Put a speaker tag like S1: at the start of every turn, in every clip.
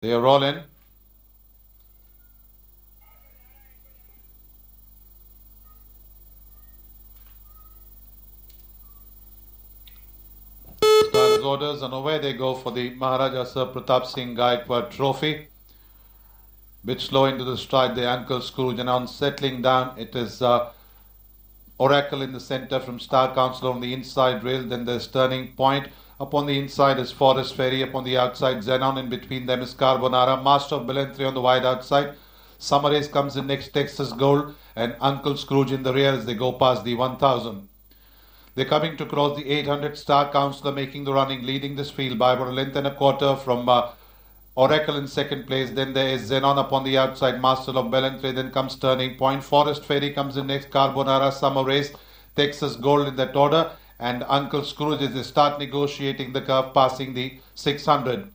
S1: They are all in. Orders and away they go for the Maharaja Sir Pratap Singh Gaekwad Trophy. Bit slow into the stride, the Uncle Scrooge and on settling down, it is uh, Oracle in the center from Star Council on the inside rail. Then there's Turning Point. Upon the inside is Forest Fairy. Upon the outside, Zenon, In between them is Carbonara. Master of Ballantrae on the wide outside. Summer Race comes in next, Texas Gold. And Uncle Scrooge in the rear as they go past the 1000. They're coming to cross the 800 Star Councilor making the running, leading this field by about a length and a quarter from uh, Oracle in second place. Then there is Zenon upon the outside, Master of Ballantrae. Then comes Turning Point. Forest Fairy comes in next. Carbonara Summer Race. Texas Gold in that order. And Uncle Scrooge is start negotiating the curve, passing the 600.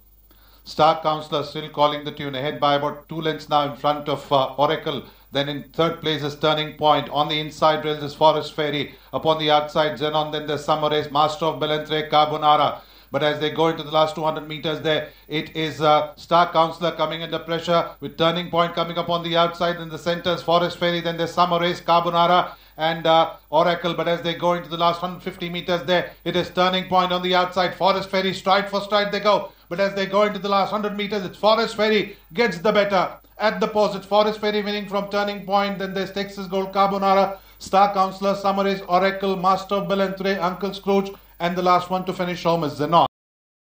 S1: Star Councilor still calling the tune ahead by about two lengths now in front of uh, Oracle. Then in third place is Turning Point. On the inside rails is Forest Fairy. Upon the outside, Xenon. Then there's Summer Race, Master of Ballantrae, Carbonara. But as they go into the last 200 meters there, it is uh, Star Counselor coming under pressure with Turning Point coming up on the outside. In the centers, Forest Fairy. Then there's Summer Race, Carbonara and uh, Oracle. But as they go into the last 150 meters there, it is Turning Point on the outside. Forest Fairy, stride for stride they go. But as they go into the last 100 meters, it's Forest Fairy gets the better. At the post, it's Forest Fairy winning from Turning Point. Then there's Texas Gold, Carbonara, Star Counselor, Summer Race, Oracle, Master of Ballantrae, Uncle Scrooge. And the last one to finish home is Xenon.